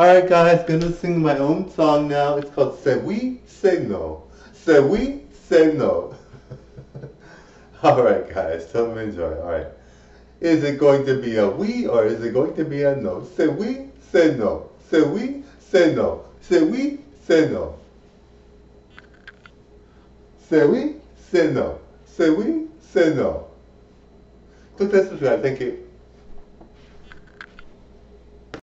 Alright guys, gonna sing my own song now. It's called C'est Oui, C'est Non. C'est Oui, C'est Non. Alright guys, tell me enjoy. Alright. Is it going to be a we or is it going to be a no? Say we, say no. Say we, say no. Say we, say no. Say we, say no. Say we, say no. Click that subscribe. Thank you.